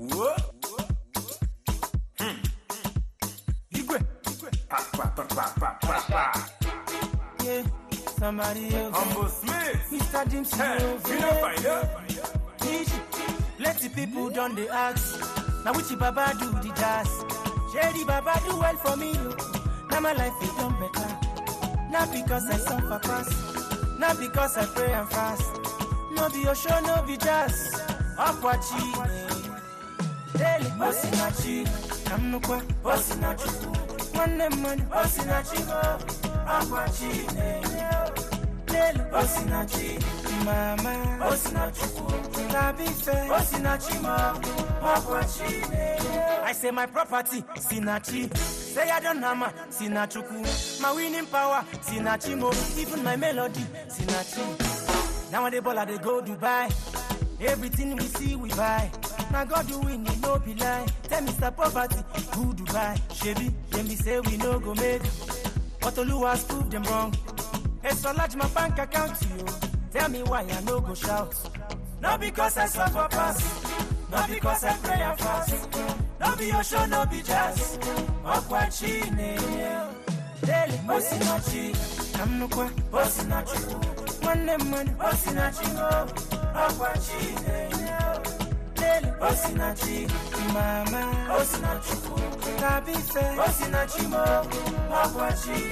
Whoa. Hmm. Igwe. Pa, pa, pa, pa. Yeah, somebody else. Humble Smith. Mr. James, Hey, you know fire. Plenty people done the ask. Now which Baba do the jazz? Shady Baba do well for me. oh. Now my life is done better. Not because I suffer fast. Not because I pray and fast. No be your show, no be jazz. Akwachi. Daily Osinachi. Kamnukwa Osinachi. One money Osinachi. Akwachi. Daily Osinachi. Mama Osinachi. Tabife Osinachi. Akwachi. I say my property Sinachi. Say I don't hammer Sinachuku. My winning power Sinachimo. Even my melody Sinachi. Now when they ball, they go Dubai. Everything we see, we buy. Now God do win, it no be lie. Tell Mr. Poverty, who Dubai? Chevy, then me say we no go make. But Oluwa's proved them wrong. It's so large my bank account to you. Tell me why I no go shout. Not because I suffer pass. Not because I pray and fast. Not be your show, no be jazz. Okwachi Daily Osinachi. Kamnukwa Osinachi. One money Osinachi. Okwachi Osinachi. Mama Osinachi. Tabife Osinachi. Okwachi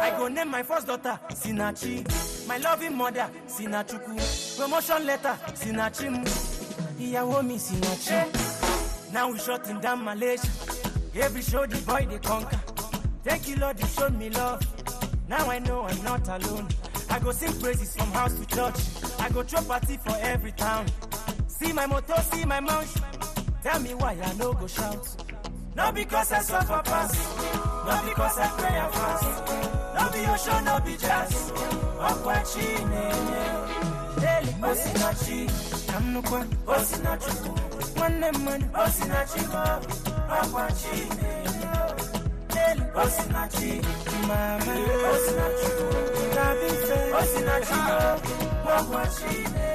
I go name my first daughter Sinachi. My loving mother Sinachuku. Promotion letter Sinachim. Ìyàwó mi Sinachi. Eh. Now we shutting down Malaysia. Every show the boy they conquer. Thank you, Lord, you showed me love. Now I know I'm not alone. I go sing praises from house to church. I go throw party for every town. See my motto, see my mouth. Tell me why I no go shout. Not because I suffer pass. Not because I pray and fast. No be your show, no be jazz. Okwachi Daily Osinachi. Kamnukwa Osinachi. One money Osinachi. Okwachi Daily Osinachi. Mama Osinachi. Osinachi. Okwachi Ibe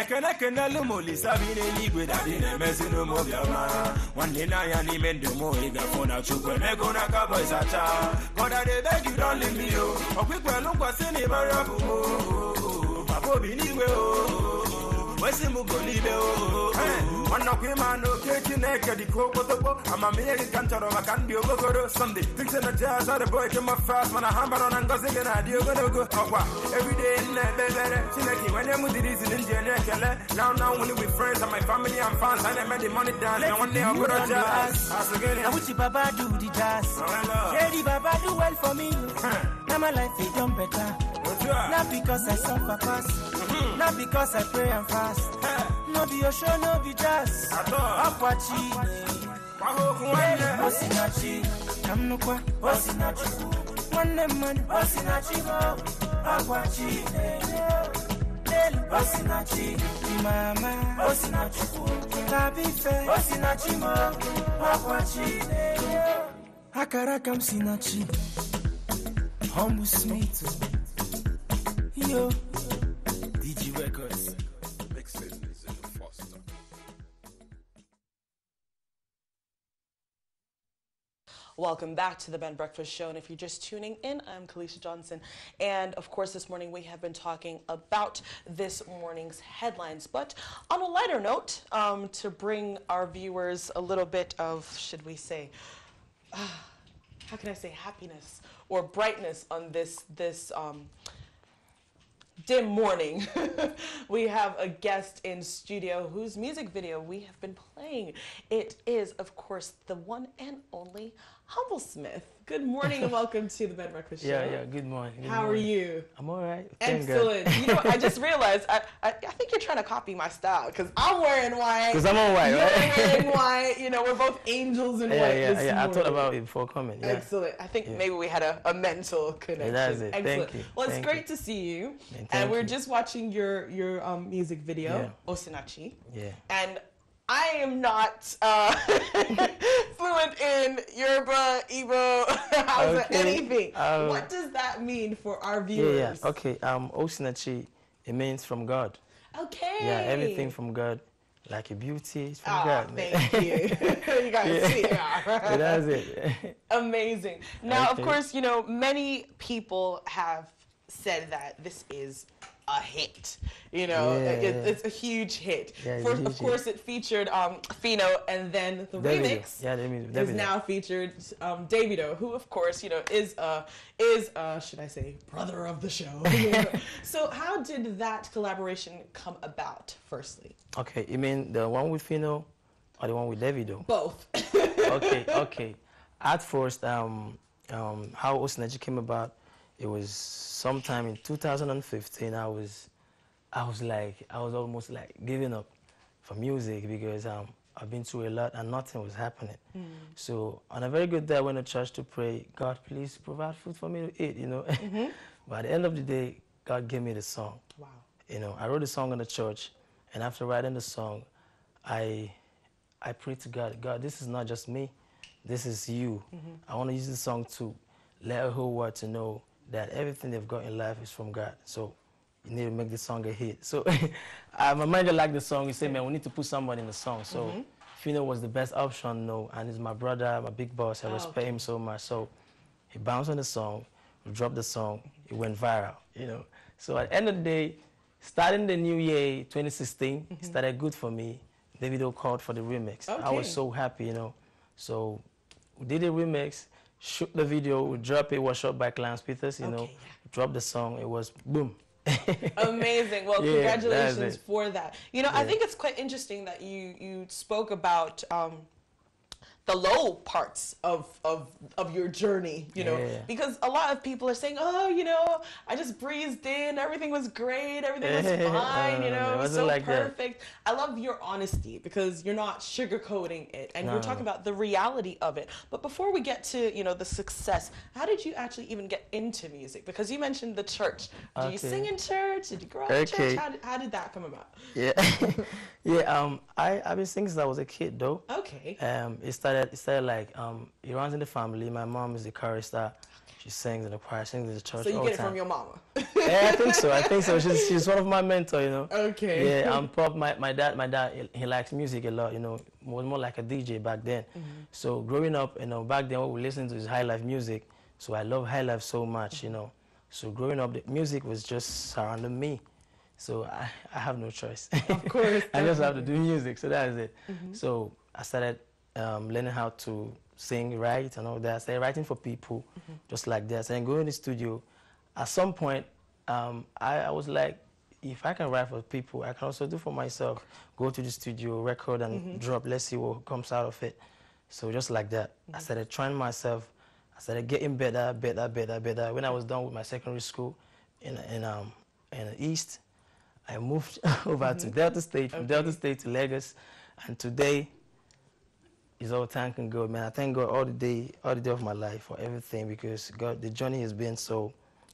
ekene ekenela ụmụ olise bi n'eluigwe dadị na-emezi n'ụmụ obiọma nwanne na anya n'ime ndụ m ịgafụ na chukwu emego n'aka bọis acha. Kọdadebe gị dọli mmiri o ọkpụikpelu nkwasị na ịbara bụ m papa obi n'igwe o wesị m go o nwanọkwa ịma na oke chineke dịka okpotokpo amamihe gị ka m chọrọ maka ndị ogogoro Sunday. Fixing the jazz the boy came up fast. Mana ha mara na ngozi gị na-adị ogologo ọkwa everyday m na-ekpe ekpere chineke wenye m dịrị izini m ji enye ekele now now only with friends and my family and fans. I na-eme the money dance. Na nwanne ọgụrụ jazz. Gịnị Now Baba do the jazz? Oh, Shady Baba do well for me. Now my life is done better. Not because I suffer fast. Mm-hmm. Not because I pray and fast. No be show, no be jazz. Akwachi. nwanne Osinachi. Kamnukwa. Osinachi. One money. Osinachi. Akwachi. Daily. Osinachi. Mama. Osinachi. Tabife. Osinachi. Akwachi. Akarakam Sinachi. Humble Smith. Yo. Welcome back to the Ben Breakfast Show. And if you're just tuning in, I'm Kalisha Johnson. And of course, this morning we have been talking about this morning's headlines. But on a lighter note, um, to bring our viewers a little bit of, should we say, how can I say happiness or brightness on this this um, dim morning. we have a guest in studio whose music video we have been playing. It is, of course, the one and only Humble Smith. Good morning and welcome to the Bed Breakfast Show. Yeah, yeah. Good morning. good How are you? I'm all right. Thank God. Excellent. You know, I just realized I, I, I think you're trying to copy my style because I'm wearing white. Because I'm all white, you're right? wearing white. You know, we're both angels in Yeah, white. yeah, this yeah. I thought about it before coming. Yeah. Excellent. I think Yeah. maybe we had a, a mental connection. that's it. Thank you. Well, it's Thank great you. to see you. And And, we're you. just watching your your um, music video, Yeah. Osinachi. Yeah. And I am not uh, fluent in Yoruba, Igbo, Hausa, Okay. anything. Um, what does that mean for our viewers? yeah. yeah. Okay. Um, Osinachi, it means from God. Okay. Yeah, everything from God. like a beauty. It's from Oh, God, man. thank you. you guys Yeah. see. So that's it. Amazing. Now, of course, you know, many people have said that this is a hit. You know, Yeah, it, yeah. it's a huge hit. Yeah, a huge of course, it featured um, Fino, and then the Davido. remix Yeah, Davido. is now featured um, Davido, who, of course, you know, is uh, is uh, should I say, brother of the show. so, how did that collaboration come about? Firstly, Okay, you mean the one with Fino or the one with Davido? both. okay, okay. At first, um, um, how Osinachi came about, it was sometime in 2015. I was, I was like, I was almost like giving up for music because um, I've been through a lot and nothing was happening. Hmm. So on a very good day, I went to church to pray. God, please provide food for me to eat. You know. Mm-hmm. but at the end of the day, God gave me the song. wow. You know, I wrote a song in the church, and after writing the song, I I prayed to God, God, this is not just me, this is you. Mm-hmm. I want to use this song to let a whole world to know that everything they've got in life is from God. So you need to make the song a hit. So uh, my manager liked the song. He said, man, we need to put somebody in the song. So Fino was the best option, no, and he's my brother, my big boss. I Oh, respect okay. him so much. So he bounced on the song, we dropped the song, it went viral, you know. So at the end of the day, starting the new year, 2016, it started good for me. Davido called for the remix. I was so happy, you know. So we did a remix, shoot the video, we drop it, was shot by Clarence Peters, you know. Okay, yeah. Dropped the song, it was boom. Amazing. Well, Yeah, congratulations for that. You know, I think it's quite interesting that you you spoke about um, the low parts of of of your journey. You know, Yeah. because a lot of people are saying, "Oh, you know, I just breezed in. Everything was great. Everything was fine. You um, know, it was so like that. perfect." I love your honesty because you're not sugarcoating it, and you're talking about the reality of it. But before we get to you know the success, how did you actually even get into music? Because you mentioned the church. Do you sing in church? Did you grow up in church? How did, how did that come about? Yeah, yeah. Um, I I've been singing since I was a kid, though. Okay. Um, it started. It started like um, it runs in the family. My mom is a chorister. She sings in the choir, sings in the church So you all get the it time. from your mama. yeah, I think so. I think so. She's she's one of my mentor, you know. Okay. Yeah, um, pop. My my dad, my dad, he, he likes music a lot. You know, was more like a DJ back then. So growing up, you know, back then what we listened to is high life music. So I love high life so much, you know. So growing up, the music was just surrounding me. So I, I have no choice. Of course. I just have to do music. So that is it. So I started um, learning how to sing, write, and all that. I started writing for people, just like that. And going to the studio. At some point, um, I, I was like, if I can write for people, I can also do for myself. Go to the studio, record, and drop. Let's see what comes out of it. So just like that, I started trying myself. I started getting better, better, better, better. When I was done with my secondary school in in um in the east, I moved over to Delta State, from Delta State to Lagos, and today is all thanking God, man. I thank God all the day, all the day of my life for everything because God, the journey has been so,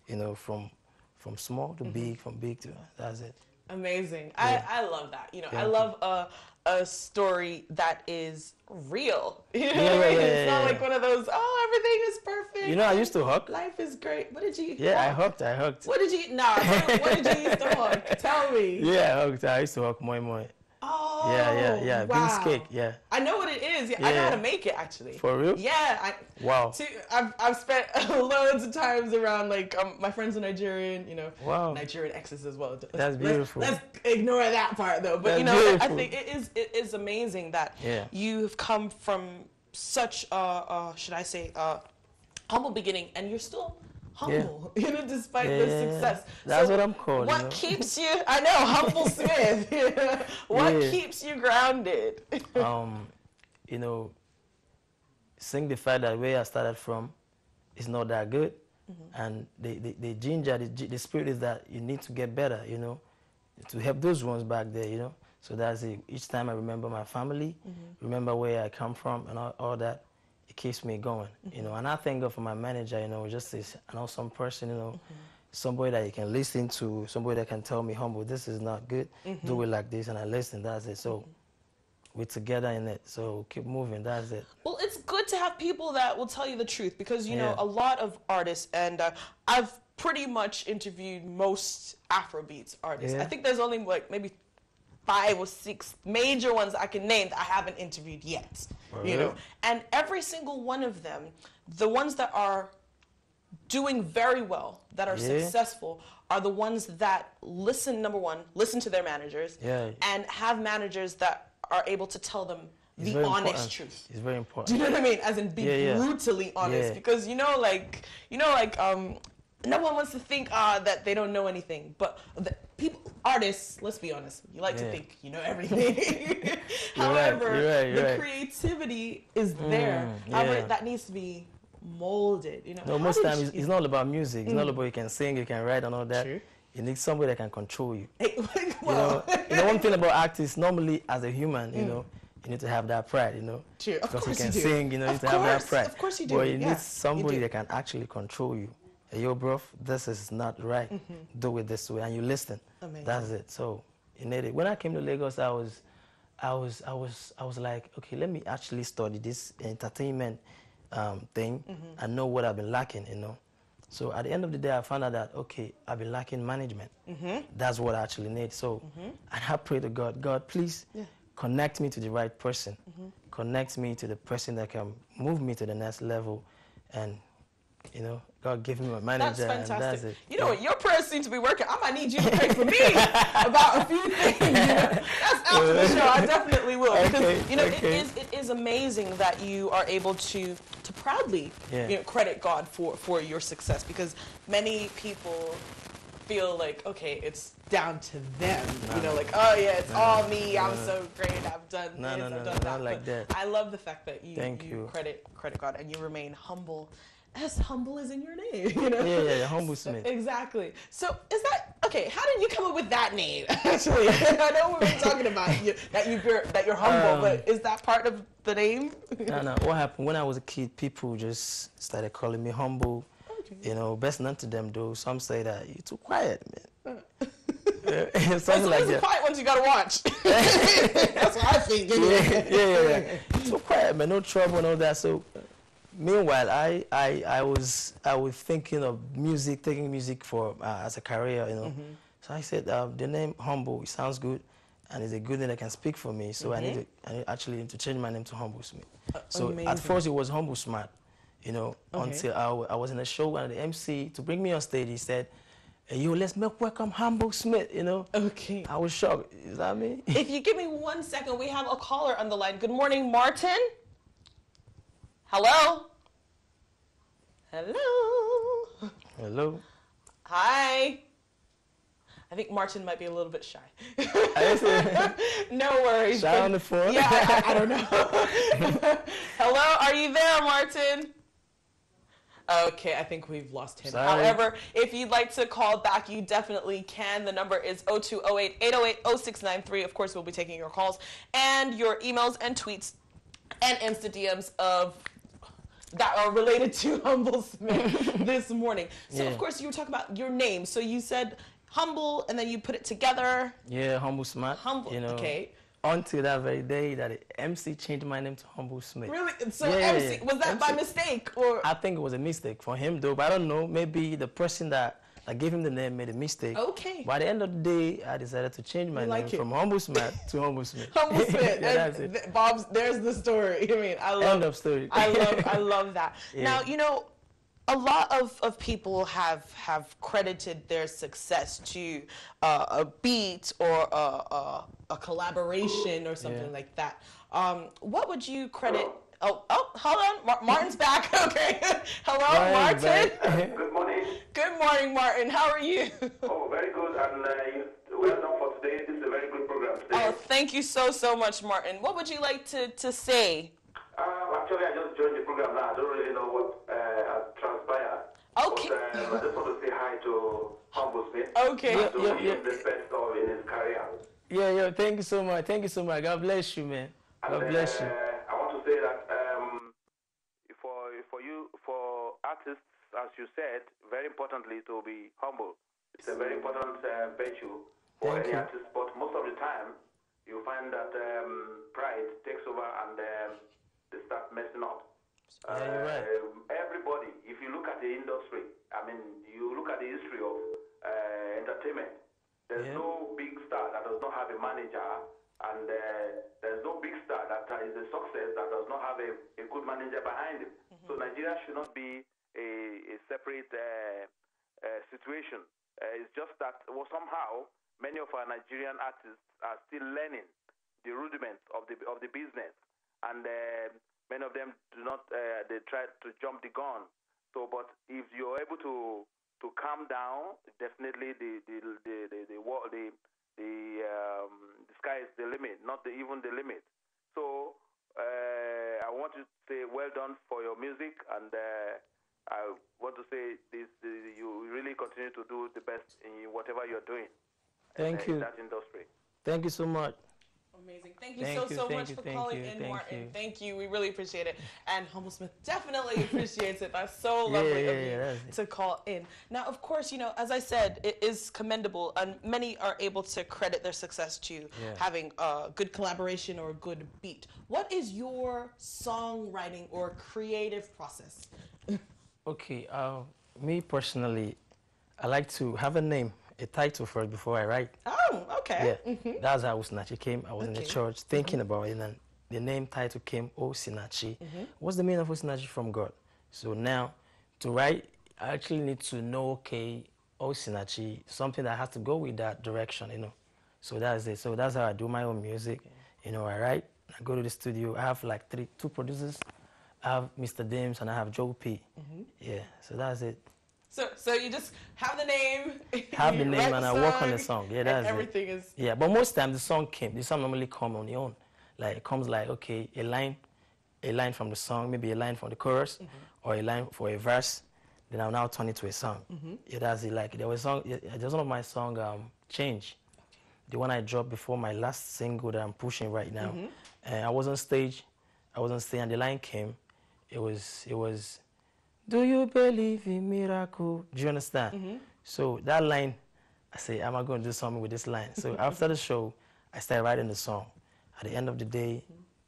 you know, from from small to mm-hmm. big, from big to that's it. Amazing. Yeah. I, I love that. You know, I Thank you. love a a story that is real. You know Yeah, what I mean? yeah, it's not like one of those, oh, everything is perfect. You know, I used to hug. Life is great. What did you Yeah, I hug? hugged, I hugged. What did you, eat? nah, what did you used to hug? Tell me. Yeah, I hugged. I used to hug more and more. Oh, Yeah, yeah, yeah. Wow. Beans cake, yeah. I know what it is. Yeah, I know how to make it actually. For real? Yeah. I, Wow. Two, I've, I've spent loads of times around like um, my friends are Nigerian, you know, Wow. Nigerian exes as well. Let's- That's let's- beautiful. Let's, ignore that part though. But you know, That's I think it is it is amazing that Yeah. you've come from such a uh, should I say uh, humble beginning, and you're still humble, you know, despite the success. That's what I'm calling. What keeps you? I know, humble Smith. what Yeah. keeps you grounded? um, you know, seeing the fact that where I started from is not that good, and the, the, the ginger, the, the spirit is that you need to get better, you know, to help those ones back there, you know. So that's it. Each time I remember my family, remember where I come from, and all, all that, it keeps me going, you mm-hmm. know. And I thank God for my manager, you know, just this an awesome person, you know, somebody that you can listen to, somebody that can tell me, humble, this is not good, do mm-hmm. it like this, and I listen. That's it. So mm-hmm. we're together in it. So keep moving. That's it. Well, it's good to have people that will tell you the truth because you know a lot of artists, and uh, I've pretty much interviewed most Afrobeats artists. I think there's only like maybe five or six major ones I can name that I haven't interviewed yet. You know, and every single one of them, the ones that are doing very well, that are Yeah. successful, are the ones that listen. Number one, listen to their managers, Yeah. and have managers that are able to tell them It's the honest important. truth. It's very important. Do you know what I mean? As in be Yeah, brutally honest. Because you know, like you know, like um no one wants to think uh, that they don't know anything. But the people artists, let's be honest, you like to think you know everything. You're right, However, you're right, you're the right. creativity is there. Mm, However, yeah. that needs to be molded. You know. No, How most times it's, it's not all about music. It's not about you can sing, you can write, and all that. True. You need somebody that can control you. Hey, You well, know, you know one thing about artists. Normally, as a human, you know, you need to have that pride. You know, True. Of because course you you can do. sing. You know, you Of need to have that pride. of course you do, But you yeah, need somebody that can actually control you. Hey, yo, bro, this is not right. Do it this way, and you listen. Mm-hmm. Amazing. That's it. So you need it. When I came to Lagos, I was, I was, I was, I was like, okay, let me actually study this entertainment um, thing Mm-hmm. and know what I've been lacking. You know. So at the end of the day, I found out that okay, I've been lacking management. Mm-hmm. That's what I actually need. So, and I pray to God, God, please connect me to the right person. Mm-hmm. Connect me to the person that can move me to the next level, and you know, God give me my That's manager, fantastic. and that's it. You know what? Your prayers seem to be working. I might need you to pray for me about a few things. You know? That's after the show. I definitely will. Because, Okay, you know, okay. it is it is amazing that you are able to to proudly Yeah. you know, credit God for for your success because many people feel like okay, it's down to them. You know, like oh yeah, it's all me. I'm so great. I've done No, this. no, I've done no, that. not like that. I love the fact that you, Thank you. credit credit God and you remain humble. As humble as in your name, you know. Yeah, yeah, yeah, humble Smith. Exactly. So is that okay? How did you come up with that name? Actually, I know we've been talking about you, that you are that you're humble, Um, but is that part of the name? No, no. What happened when I was a kid? People just started calling me humble. Okay. You know, best known to them though. Some say that you're too quiet, man. Something like that's the that. quiet ones you gotta watch. that's what I think. yeah, yeah, yeah, yeah. So quiet, man, no trouble and all that. So, meanwhile, I, I, I was, I was thinking of music, taking music for uh, as a career, you know. Mm-hmm. So I said, uh, the name Humble, it sounds good, and it's a good name that can speak for me. So I need to, I need actually need to change my name to Humble Smith. so amazing. at first it was Humble Smart, you know, Okay. until I, I was in a show and the MC to bring me on stage, he said, hey, yo, let's make welcome Humble Smith, you know. Okay. I was shocked. Is that me? If you give me one second, we have a caller on the line. Good morning, Martin. Hello. Hello. Hello. Hi. I think Martin might be a little bit shy. No worries. Shy but- on the phone? Yeah, I, I- I don't know. Hello, are you there, Martin? Okay, I think we've lost him. Sorry. However, if you'd like to call back, you definitely can. The number is 0208 808 0693. Of course, we'll be taking your calls and your emails and tweets and Insta DMs of that are related to Humble Smith this morning. So, of course, you were talking about your name. So you said Humble, and then you put it together. Yeah, Humble Smart. Humble, You know, okay. Until that very day that MC changed my name to Humble Smith. Really? So Yeah, yeah, MC, was that by mistake or? I think it was a mistake for him though, but I don't know. Maybe the person that, that gave him the name made a mistake. Okay. By the end of the day, I decided to change my You name it. from Humble Smart to Humble Smith. Humble Smith. yeah, and that's it. th- Bob's. There's the story. I mean, I love. End of story. I love. I love that. Yeah. Now you know. A lot of, of people have have credited their success to uh, a beat or a, a, a collaboration or something Yeah. like that. Um, what would you credit? Oh, oh, hold on, Mar- Martin's back. Okay, hello, Right, Martin. right. Good morning. Good morning, Martin. How are you? Oh, very good. And uh, you- well done for today. This is a very good program today. Oh, thank you so so much, Martin. What would you like to to say? Uh, actually, I just joined the program now. I don't really know what uh, has transpired. Okay. But, um, I just want to say hi to Humble Smith. Okay. And to Yeah, wish yeah, him the best of in his career. yeah, yeah. Thank you so much. Thank you so much. God bless you, man. God And, bless you. Artists, as you said, very importantly to be humble. It's a very important uh, virtue for Thank any you. artist. But most of the time, you find that um, pride takes over and um, they start messing up. Yeah, you're right. Everybody, if you look at the industry, I mean, you look at the history of uh, entertainment. There's Yeah. no big star that does not have a manager, and uh, there's no big star that uh, a success that does not have a, a good manager behind him. So Nigeria should not be a, a separate uh, uh, situation. Uh, it's just that well, somehow many of our Nigerian artists are still learning the rudiments of the of the business, and many of them do not. They try to jump the gun. So, but if you're able to to calm down, definitely the the the the the, the, the, um, the sky is the limit, not the, even the limit. So uh, I want to say well done for your music, and uh, I want to say this, uh, you really continue to do the best in whatever you're doing Thank uh, in you. that industry. Thank you so much. Amazing. Thank you Thank so, you, so much you, for calling you, in, thank Martin. you. Thank you. We really appreciate it. And Humble Smith definitely appreciates it. That's so lovely yeah, of you that's it. to call in. Now, of course, you know, as I said, it is commendable, and many are able to credit their success to Yeah. having a good collaboration or a good beat. What is your songwriting or creative process? Okay, uh, me personally, I like to have a name, a title first before I write. Oh, okay. Yeah, mm-hmm. that's how Osinachi came. I was in the church thinking mm-hmm. about it, and the name title came Osinachi. Mm-hmm. What's the meaning of Osinachi from God? So now, to write, I actually need to know, okay, Osinachi, something that has to go with that direction, you know. So that's it. So that's how I do my own music. You know, I write, I go to the studio. I have like three, two producers. I have Mr. Dims and I have Joe P. Mm-hmm. Yeah, so that's it. So, so you just have the name, Have the name and I work on the song. Yeah, that's it. everything is Yeah, but most times the song came. The song normally come on your own. Like it comes like okay, a line, a line from the song, maybe a line from the chorus, mm-hmm. or a line for a verse. Then I'll now turn it to a song. Mm-hmm. Yeah, that's it. Like there was song. There's one of my song, um, change, the one I dropped before my last single that I'm pushing right now. And I was on stage. I was on stage, and the line came. It was it was do you believe in miracle? Do you understand? Mm-hmm. So that line, I say, am I going to do something with this line? So mm-hmm. after the show, I started writing the song. At the end of the day,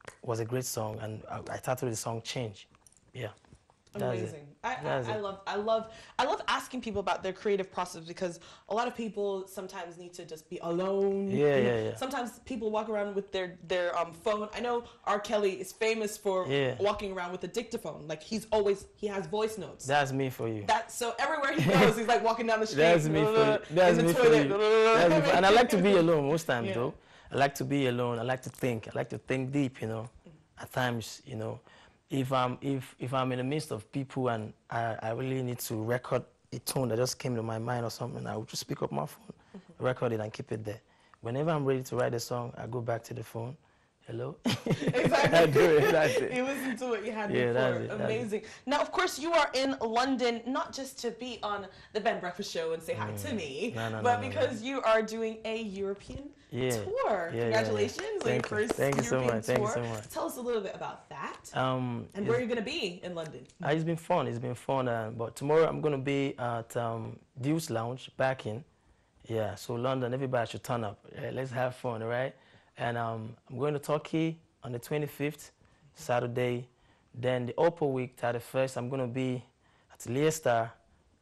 it was a great song, and I, I titled the song "Change." Yeah. Amazing. I, I, I love I love I love asking people about their creative process because a lot of people sometimes need to just be alone. Yeah, you know. yeah, yeah. Sometimes people walk around with their their um, phone. I know R. Kelly is famous for Yeah. walking around with a dictaphone. Like he's always he has voice notes. That's me for you. that so everywhere he goes, he's like walking down the street. That's me for you. That's me for you. That's me and I like to be alone most times, Yeah. though. I like to be alone. I like to think. I like to think deep. You know, at times, you know, if I'm if if I'm in the midst of people and I, I really need to record a tune that just came to my mind or something, I will just pick up my phone, Mm-hmm. record it, and keep it there. Whenever I'm ready to write a song, I go back to the phone. Hello. Exactly. I do it. That's it. You listen to what you had Yeah, before. that's it. Amazing. Now, of course, you are in London not just to be on the Ben Breakfast Show and say hi to me, Mm. No, no, no, but no. because you are doing a European Yeah. tour. Yeah, yeah, yeah. Congratulations on your Thank you. first Thank you so much. Thank you tour. so much. Tell us a little bit about that Um, and where you're going to be in London. Uh, it's been fun. It's been fun. Uh, but tomorrow I'm going to be at um, Deuce Lounge back in. Yeah, so London, everybody should turn up. Yeah, let's have fun, all right? And um, I'm going to Turkey on the 25th, Saturday. Then the upper week, 31st, I'm going to be at Leicester,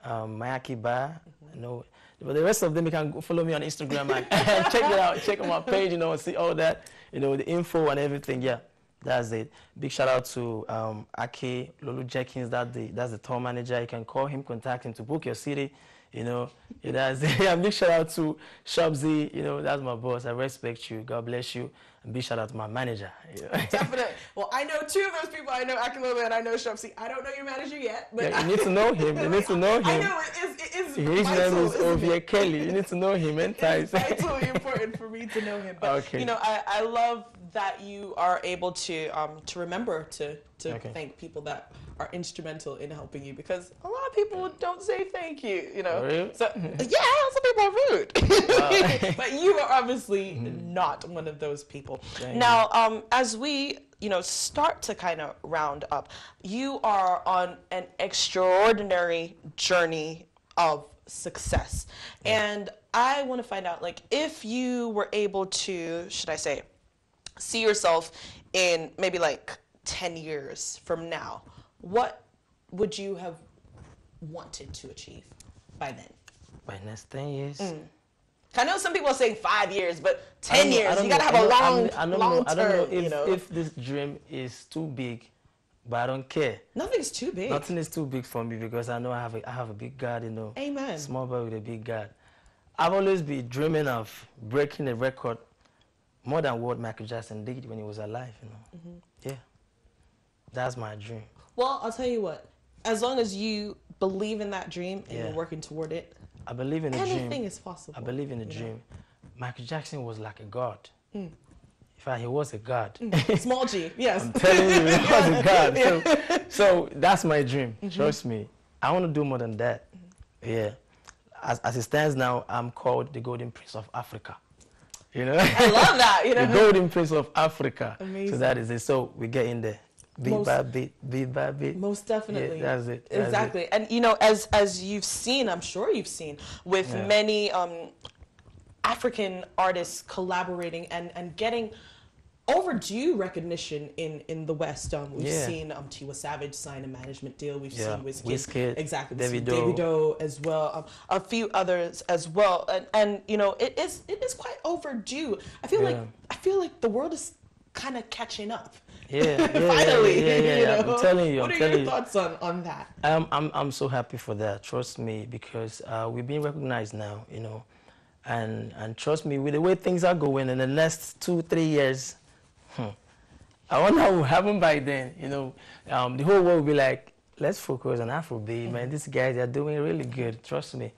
um, Mayaki Bar. You know, but the rest of them, you can follow me on Instagram and check it out. Check my page, you know, see all that, you know, the info and everything. Yeah, that's it. Big shout out to um, Ake Lulu Jenkins. That the that's the tour manager. You can call him, contact him to book your city. You know, yeah, that's a big shout out to Shubsy. You know, that's my boss. I respect you. God bless you. And big shout out to my manager. you know. Definitely. Well, I know two of those people. I know Akinlola and I know Shopsy. I don't know your manager yet, but Yeah, you need to know him. You need to know him. I know it is. It is His name vital, is isn't it? Ovie Kelly. You need to know him many times. It's vitally important for me to know him. But Okay. you know, I, I love that you are able to um, to remember to to Okay. thank people that are instrumental in helping you because a lot of people don't say thank you. You know, really? so yeah, some people are rude, but you are obviously Mm-hmm. not one of those people. Thank now, um, as we you know start to kind of round up, you are on an extraordinary journey of success, and I want to find out like if you were able to, should I say, see yourself in maybe like 10 years from now, what would you have wanted to achieve by then? By next 10 years, I know some people are saying five years, but 10 don't know- years—you gotta know- have a long, I don't long know, I don't know term, if, you know. if this dream is too big, but I don't care. Nothing's too big. Nothing is too big for me because I know I have a, I have a big God, you know. Amen. Small boy with a big God. I've always been dreaming of breaking a record more than what Michael Jackson did when he was alive, you know. Mm-hmm. Yeah. That's my dream. Well, I'll tell you what. As long as you believe in that dream and Yeah. you're working toward it, I believe in a anything dream. is possible. I believe in a you know? dream. Michael Jackson was like a god. Hmm. In fact, he was a god. Small G, yes. I'm telling you, he was a god. So, so that's my dream. Mm-hmm. Trust me. I want to do more than that. Yeah. As, as it stands now, I'm called the Golden Prince of Africa. You know? I love that. You know? the Golden Prince of Africa. Amazing. So that is it. So we get in there. Bit Most- by bit, bit by bit. most definitely. Yeah, that's it. That's it. exactly. And you know, as as you've seen, I'm sure you've seen with Yeah. many um, African artists collaborating and and getting overdue recognition in in the West. Um, we've Yeah. seen um, Tiwa Savage sign a management deal. We've Yeah. seen Wizkid, Wizkid, exactly. We've Davido. Davido as well. Um, a few others as well. And and you know, it is it is quite overdue. I feel like I feel like the world is kind of catching up. Yeah, Finally, yeah, yeah, you yeah. I'm telling you, What I'm are telling your you. thoughts on on that? I'm, I'm, I'm so happy for that. Trust me, because uh, we've been recognized now, you know, and and trust me, with the way things are going in the next two, three years, hmm, I wonder what will happen by then. You know, um, the whole world will be like, let's focus on Afrobeat, man. These guys are doing really good. Trust me,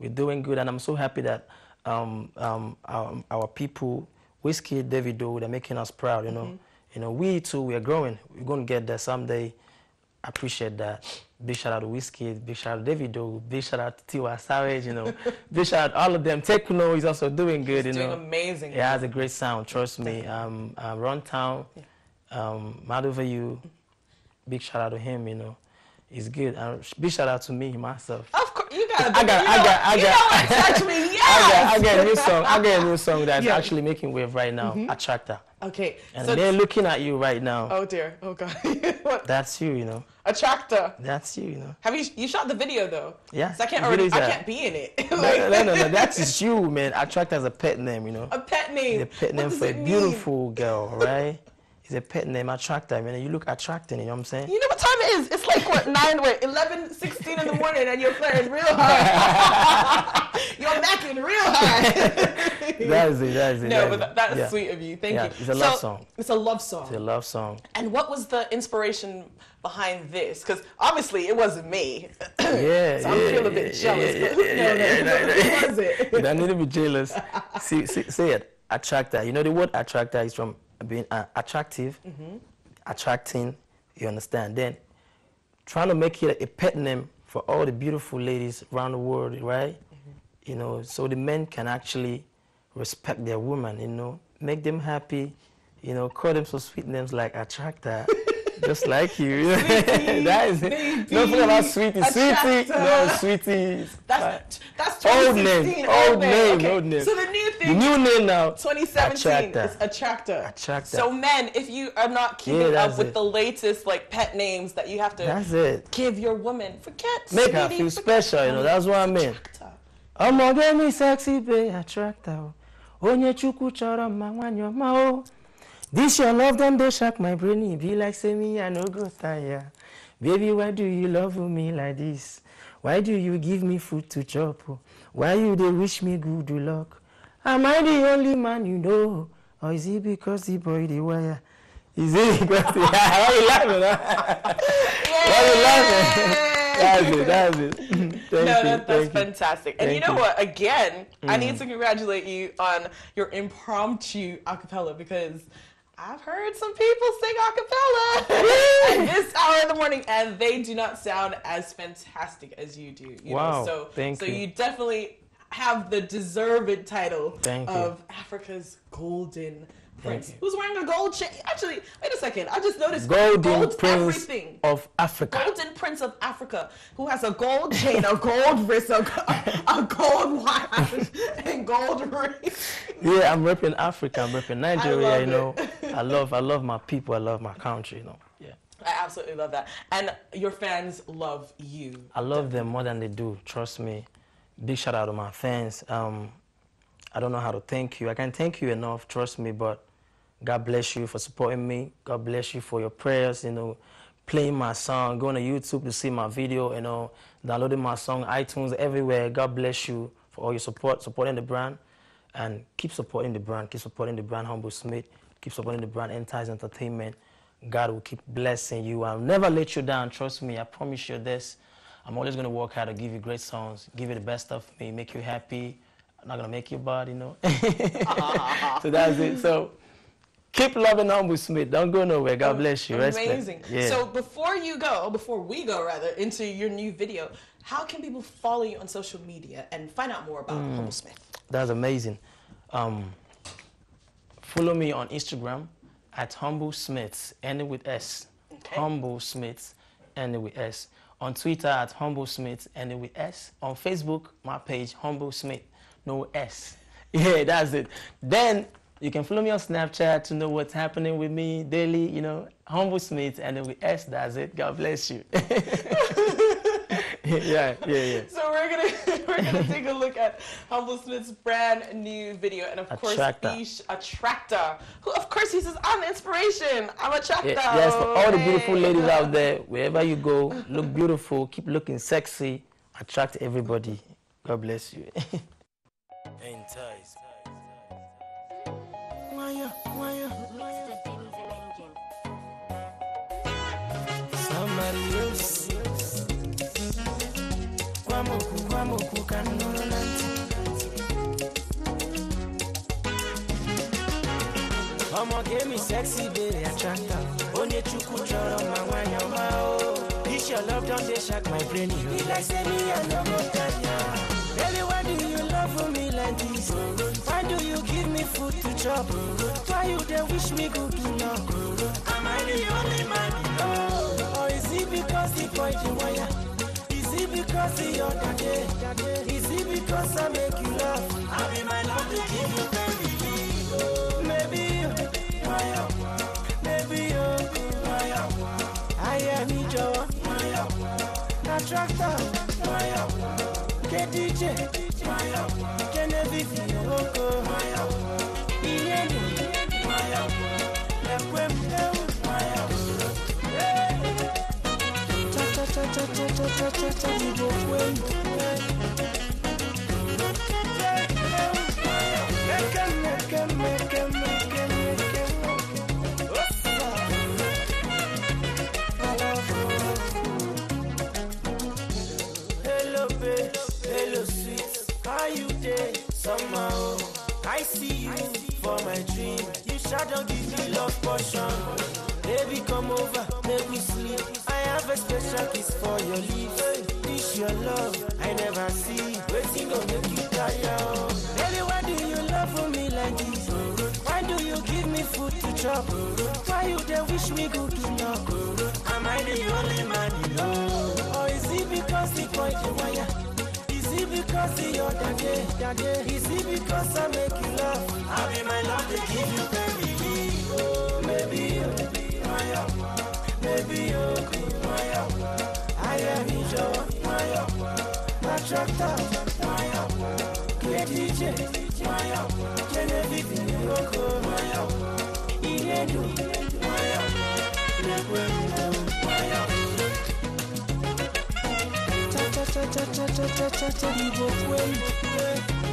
we're doing good, and I'm so happy that um, um, our, our people, Wizkid, Davido, they're making us proud. You know, you know, we too, we are growing. We're gonna get there someday. I appreciate that. Big shout out to Wizkid, big shout out to Davido, big shout out to Tiwa Savage, you know, big shout out to all of them. Tekno is also doing good, you Doing know. amazing. It has a great sound, trust me. Um, uh, Runtown, um, Mad Over You, big shout out to him, you know. He's good. And big shout out to me myself. Of course, you gotta. I got- I got- I you got- know touch me, I got, I got a new song. I got a new song that's Yeah. Actually making wave right now. Mm-hmm. Attractor. Okay, And so they're looking at you right now. oh dear, oh god, That's you, you know. attractor? That's you, you know. Have you you shot the video though? Yeah, 'Cause I can't already. I can't be in it. No, Like, no, no, no, no. That is you, man. Attractor is a pet name, you know. a pet name. The pet name for a mean? beautiful girl, right? It's a pet name, attractor. I mean, you look attracting, you know what I'm saying? You know what time it is? It's like what nine, what 11, 16 in the morning, and you're flaring real hard. you're macking real hard. That is it, that is it. no, that but that, that is Yeah. sweet of you. Thank Yeah, you. it's a love So, song. It's a love song. It's a love song. And what was the inspiration behind this? Because obviously it wasn't me. Yeah, so I'm yeah, feeling a bit jealous. yeah, but yeah, no, yeah, no, yeah, no, no, no. Who was it? you don't need to be jealous. see, see, say it. Attractor. You know the word attractor is from being uh, attractive, Mm-hmm. attracting. You understand? Then trying to make it a pet name for all the beautiful ladies around the world, right? Mm-hmm. You know, so the men can actually respect their woman. You know, make them happy. You know, call them some sweet names like attractor. Just like you. that is it. Don't forget about sweetie. Sweetie. No, sweetie. That's that's Old name, old name, okay. old name. So the The new name now. 2017, Attractor. is attractor. Attractor. So men, if you are not keeping Yeah, up with it. the latest like pet names that you have to That's it. give your woman, forget Make her feel special, you know. That's what I mean. Attractor. Ọmọ gẹ́ mi sexy bae attractor. Onye chukwu chọrọ mma nwanyị ọma o. This your love don dey shock my brain. E be like say me I no go tire. Baby, why do you love me like this? Why do you give me food to chop? Why you dey wish me good luck? Am I the only man you know? Or is it because the boy the wire? Is it because the... Why you laughing? huh? Why you laughing? That's it, that's it. Thank no, you, that, that's thank you. fantastic. And you know what? Again, I Mm. need to congratulate you on your impromptu acapella because I've heard some people sing acapella at this hour in the morning, and they do not sound as fantastic as you do. You Wow, Know? So, thank so you. you definitely have the deserved title of Africa's golden prince. Who's wearing a gold chain? Actually, wait a second. I just noticed Golden gold Prince everything. of Africa. Golden Prince of Africa, who has a gold chain, a gold wrist, a, a gold watch, and gold ring. Yeah, I'm repping Africa. I'm repping Nigeria. You know, I love, I love my people. I love my country. You know, yeah, I absolutely love that. And your fans love you. I love them more than they do. Trust me. Big shout out to my fans. Um, I don't know how to thank you. I can't thank you enough, trust me, but God bless you for supporting me. God bless you for your prayers, you know, playing my song, going to YouTube to see my video, you know, downloading my song, iTunes, everywhere. God bless you for all your support, supporting the brand, and keep supporting the brand. Keep supporting the brand, Humble Smith. Keep supporting the brand, Entice Entertainment. God will keep blessing you. I'll never let you down. Trust me. I promise you this. I'm always going to work hard to give you great songs, give you the best of me, make you happy. I'm not going to make you bad, you know. so that's it. So keep loving Humble Smith. Don't go nowhere. God bless you. Amazing. Yeah. So before you go, before we go rather, into your new video, how can people follow you on social media and find out more about Hmm. Humble Smith? That's amazing. Um, follow me on Instagram at Humble Smiths, ending with S. Okay. Humble Smiths, ending with S. On Twitter at Humble Smiths, ending with S. On Facebook, my page, Humble Smith, no S. Yeah, that's it. Then you can follow me on Snapchat to know what's happening with me daily, you know, Humble Smith, ending with S. That's it. God bless you. yeah, yeah, yeah. So we're gonna we're gonna take a look at Humble Smith's brand new video, and of Attractor. course, Ish Attractor, who of course he says I'm the inspiration. I'm Attractor. Yeah, yes, for all the beautiful ladies out there, wherever you go, look beautiful, keep looking sexy, attract everybody. God bless you. Wire, wire, Mr. Somebody else. Ọmọ gẹ́mi sexy baby attractor. Onye chukwu chọrọ ma nwanyị ọma o. This your love don dey shock my brain. E like say me I no go tire. Baby why do you love for me like this? Why do you give me food to chop? Why you dey wish me good luck? Am I the only man? Oh, or is it because the boy dey wire? Is it because the other day? Is it because I make you laugh? I be my love to give you baby. tractor. Get DJ. Because I make you laugh? I be my love to give you baby. Oh, maybe you'll be wire. Maybe you'll be wire. I am in Joe, wire. Attractor, wire. Great DJ, wire. Genevieve, Yoko, wire. Inedu, wire. Lekwendo, wire. Cha cha cha cha cha cha cha cha cha Ibo kwendo. Make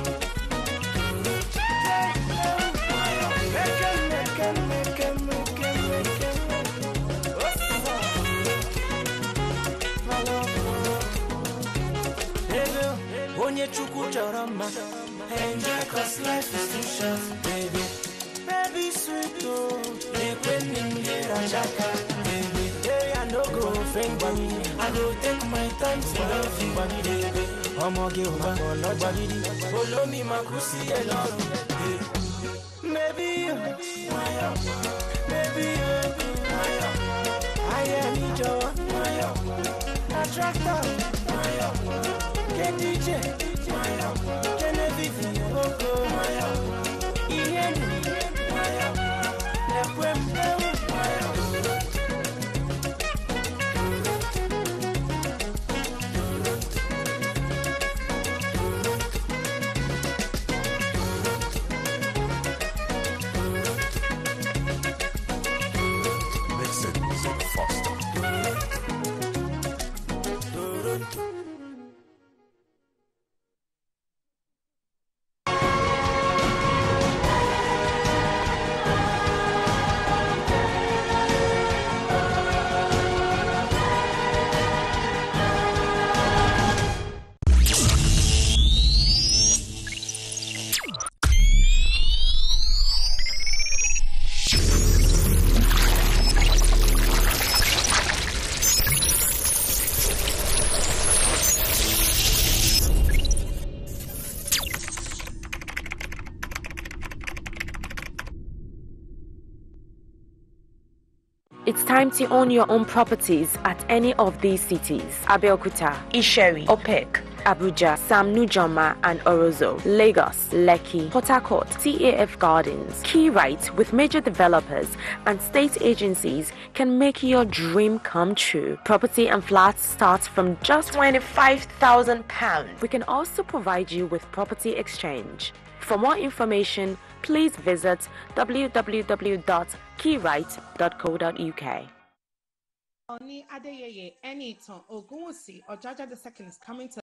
kujarama life is too short, baby. Baby sweet oh, ekwenin dira chaka Baby, hey I no go offend you. I go take my time to love you, baby Ọmọge ò máa kọ̀ lọ́jà dídí. Olómi máa kú sí ẹ baby, Maybe you, maybe you, ayé mi jọ̀wọ́, attractor, kéde jẹ́ my love. Genevieve, you go, my love. Time to own your own properties at any of these cities Abeokuta, Isheri, Opek, Abuja, Sam Nujoma, and Orozo, Lagos, Lekki, Port Harcourt, TAF Gardens. Key Right with major developers and state agencies can make your dream come true. Property and flats start from just £25,000. We can also provide you with property exchange. For more information, please visit www.keyright.co.uk. Oni Adeyeye Enitan Ogunwusi Ojaja II is coming to